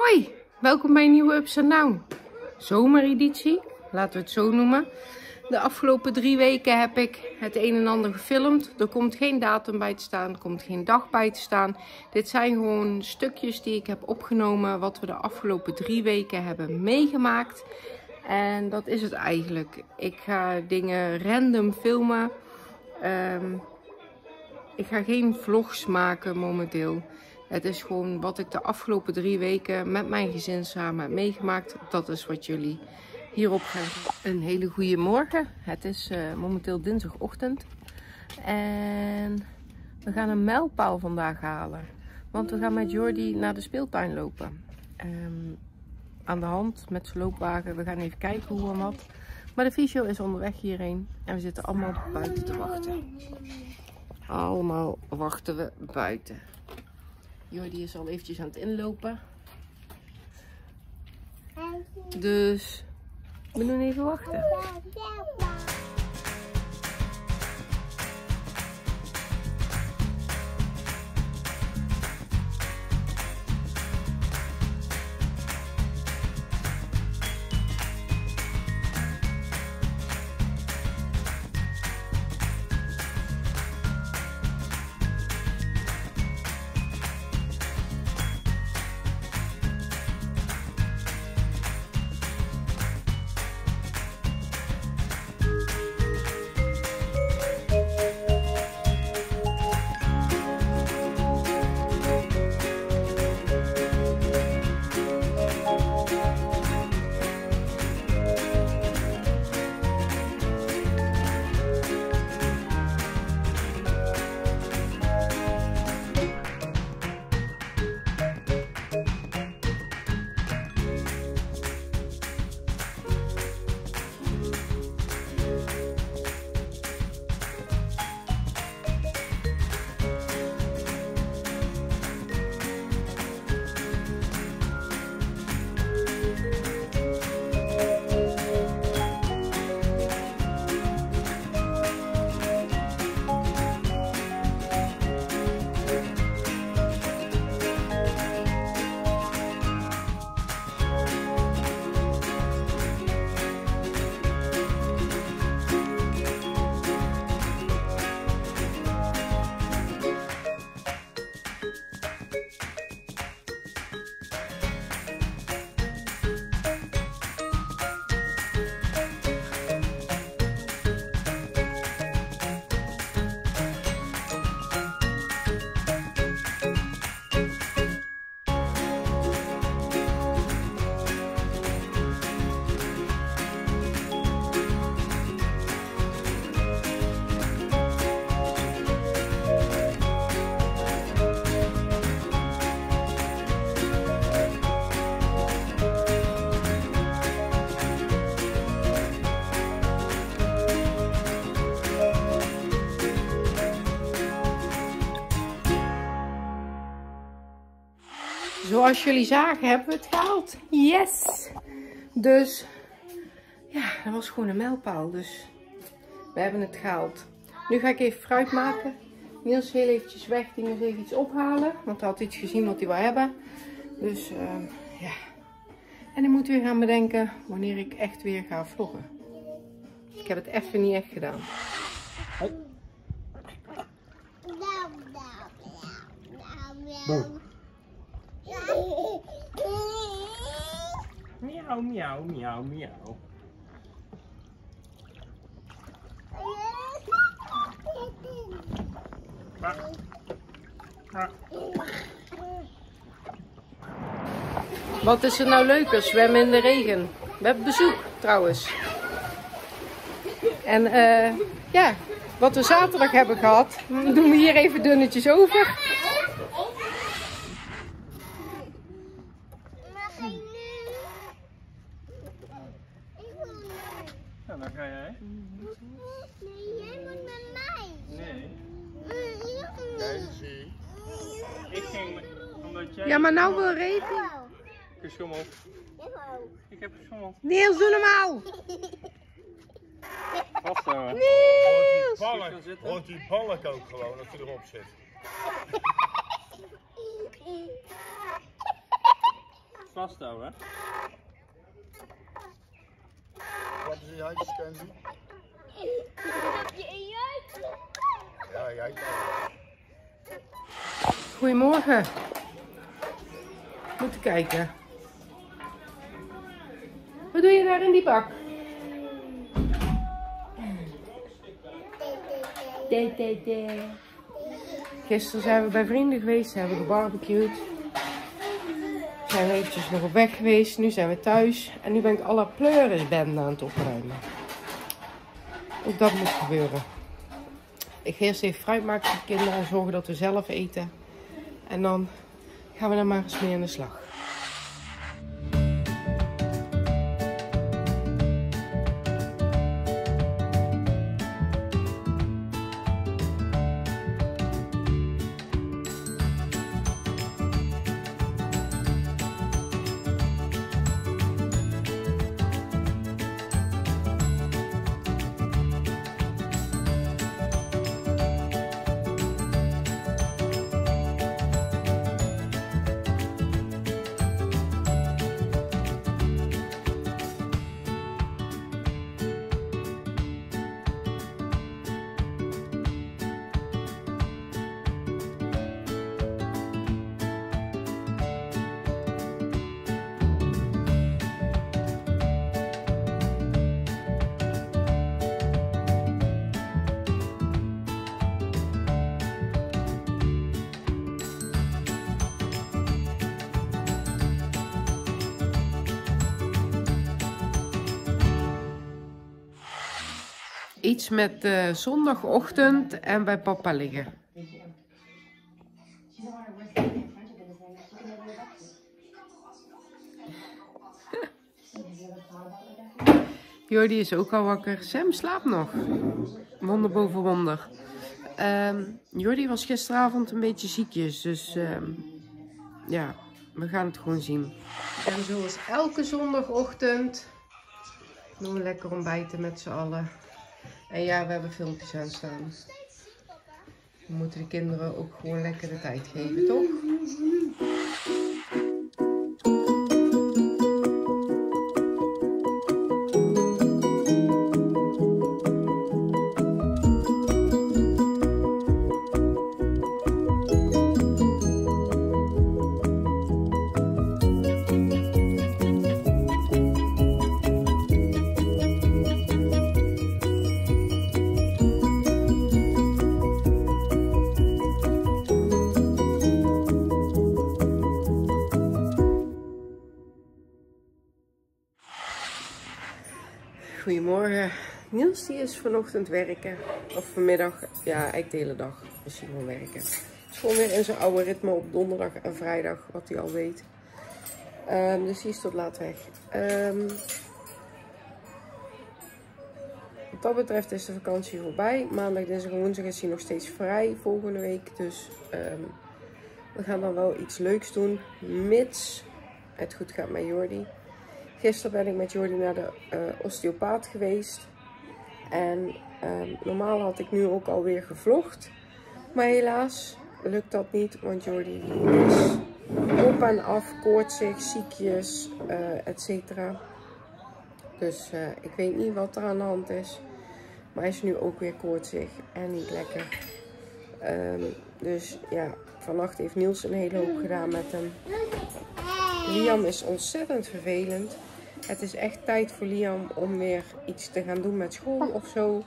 Hoi, welkom bij een nieuwe Ups Down zomereditie, laten we het zo noemen. De afgelopen drie weken heb ik het een en ander gefilmd. Er komt geen datum bij te staan, er komt geen dag bij te staan. Dit zijn gewoon stukjes die ik heb opgenomen wat we de afgelopen drie weken hebben meegemaakt. En dat is het eigenlijk. Ik ga dingen random filmen. Ehm, ik ga geen vlogs maken momenteel. Het is gewoon wat ik de afgelopen drie weken met mijn gezin samen heb meegemaakt. Dat is wat jullie hierop gaan. Een hele goede morgen. Het is uh, momenteel dinsdagochtend. En we gaan een mijlpaal vandaag halen. Want we gaan met Jordi naar de speeltuin lopen. Um, aan de hand met zijn loopwagen. We gaan even kijken hoe en wat. Maar de fysio is onderweg hierheen. En we zitten allemaal buiten te wachten. Allemaal wachten we buiten. Jordi is al eventjes aan het inlopen. Dus we doen even wachten. Zoals jullie zagen hebben we het gehaald. Yes! Dus ja, dat was gewoon een mijlpaal. Dus we hebben het gehaald. Nu ga ik even fruit maken. Niels heel eventjes weg. Die moet even iets ophalen. Want hij had iets gezien wat hij wil hebben. Dus uh, ja. En ik moet weer gaan bedenken wanneer ik echt weer ga vloggen. Ik heb het even niet echt gedaan. Hoi. Boom. Miauw, miauw, miauw, miauw. Wat is er nou leuker? Zwemmen in de regen. We hebben bezoek trouwens. En uh, ja, wat we zaterdag hebben gehad, doen we hier even dunnetjes over. Ja, maar nou wil regen. Ik heb geschommeld. Ik heb geschommeld. Niels, doe normaal. Vast zo. Niels! Hoort die balk ook gewoon als hij erop zit. vasthouden. Wat is die huisjes, Candy? Ja, jij kan. Goedemorgen. Moeten kijken. Wat doe je daar in die bak? Gisteren zijn we bij vrienden geweest, hebben gebarbecued. Zijn we eventjes nog op weg geweest, nu zijn we thuis. En nu ben ik alle pleurisbenden aan het opruimen. Ook dat moet gebeuren. Ik ga eerst even fruit maken voor de kinderen en zorgen dat we zelf eten. En dan gaan we dan maar eens mee aan de slag. Iets met eh, zondagochtend en bij papa liggen. Jordi is ook al wakker. Sam slaapt nog. Wonder boven wonder. Ehm Jordi was gisteravond een beetje ziekjes. Dus ehm, ja, we gaan het gewoon zien. En zoals elke zondagochtend doen we lekker ontbijten met z'n allen. En ja, we hebben filmpjes aan staan. We moeten de kinderen ook gewoon lekker de tijd geven, toch? Goedemorgen. Niels die is vanochtend werken. Of vanmiddag. Ja, eigenlijk de hele dag is hij gewoon werken. Het is gewoon weer in zijn oude ritme op donderdag en vrijdag. Wat hij al weet. Ehm, dus hij is tot laat weg. Ehm, wat dat betreft is de vakantie voorbij. Maandag, dinsdag en woensdag is hij nog steeds vrij volgende week. Dus ehm, we gaan dan wel iets leuks doen. Mits het goed gaat met Jordi. Gisteren ben ik met Jordi naar de eh, osteopaat geweest. En ehm, normaal had ik nu ook alweer gevlogd. Maar helaas lukt dat niet, want Jordi is op en af, koortsig, ziekjes, eh et cetera. Dus eh, ik weet niet wat er aan de hand is. Maar hij is nu ook weer koortsig en niet lekker. Ehm, dus ja, vannacht heeft Niels een hele hoop gedaan met hem. Liam is ontzettend vervelend. Het is echt tijd voor Liam om weer iets te gaan doen met school of zo.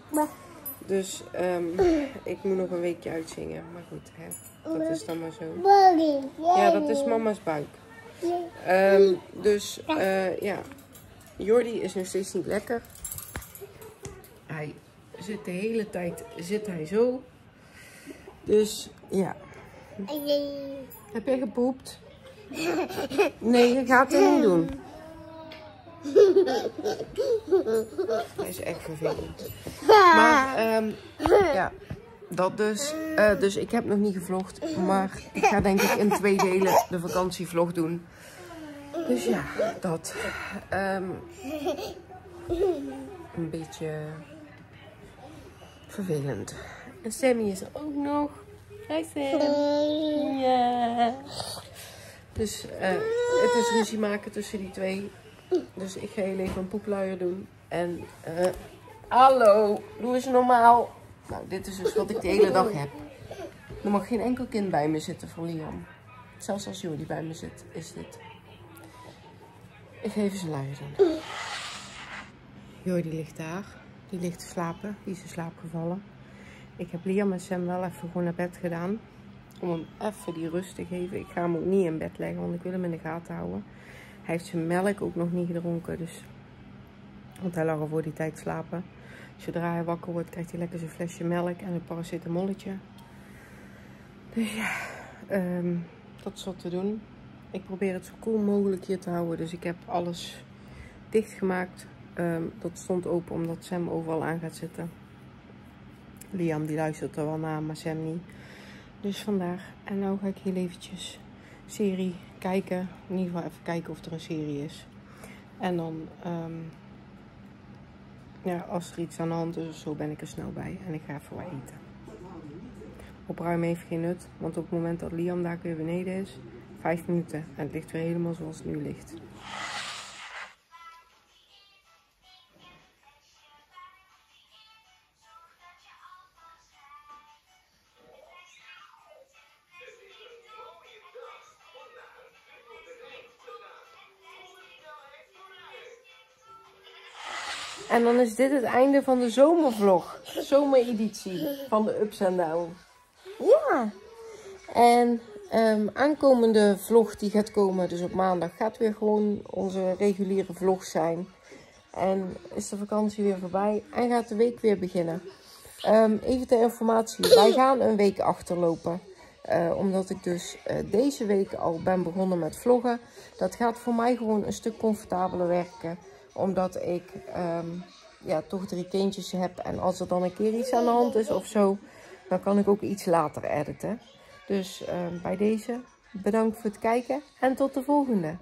Dus ehm, ik moet nog een weekje uitzingen. Maar goed, hè, dat is dan maar zo. Ja, dat is mama's buik. Ehm, dus eh, ja, Jordi is nog steeds niet lekker. Hij zit de hele tijd zit hij zo. Dus ja. Heb jij gepoept? Nee, je gaat het niet doen. Hij is echt vervelend. Maar ehm, ja, dat dus. Eh, dus ik heb nog niet gevlogd. Maar ik ga denk ik in twee delen de vakantievlog doen. Dus ja, dat. Ehm, een beetje vervelend. En Sammy is er ook nog. Hi Sam. Ja. Dus eh, het is ruzie maken tussen die twee. Dus ik ga heel even een poepluier doen. En eh, hallo, doe eens normaal. Nou, dit is dus wat ik de hele dag heb. Er mag geen enkel kind bij me zitten van Liam. Zelfs als Jordi bij me zit, is dit. Ik ga even zijn luier doen. Jordi ligt daar. Die ligt te slapen. Die is in slaap gevallen. Ik heb Liam en Sam wel even gewoon naar bed gedaan. Om hem even die rust te geven. Ik ga hem ook niet in bed leggen, want ik wil hem in de gaten houden. Hij heeft zijn melk ook nog niet gedronken. Dus... Want hij lag al voor die tijd slapen. Zodra hij wakker wordt, krijgt hij lekker zijn flesje melk en een paracetamolletje. Dus ja, ehm, dat is wat te doen. Ik probeer het zo cool mogelijk hier te houden. Dus ik heb alles dichtgemaakt. Um, dat stond open omdat Sam overal aan gaat zitten. Liam die luistert er wel naar, maar Sam niet. Dus vandaar. En nou ga ik heel eventjes serie kijken. In ieder geval even kijken of er een serie is. En dan, um, ja, als er iets aan de hand is of zo, ben ik er snel bij. En ik ga even wat eten. Opruimen heeft geen nut, want op het moment dat Liam daar weer beneden is, vijf minuten. En het ligt weer helemaal zoals het nu ligt. En dan is dit het einde van de zomervlog. Zomereditie van de Ups and Down. Ja. En um, aankomende vlog die gaat komen, dus op maandag, gaat weer gewoon onze reguliere vlog zijn. En is de vakantie weer voorbij en gaat de week weer beginnen. Um, even ter informatie, wij gaan een week achterlopen. Uh, omdat ik dus uh, deze week al ben begonnen met vloggen. Dat gaat voor mij gewoon een stuk comfortabeler werken omdat ik um, ja, toch drie kindjes heb. En als er dan een keer iets aan de hand is of zo, dan kan ik ook iets later editen. Dus uh, bij deze bedankt voor het kijken en tot de volgende.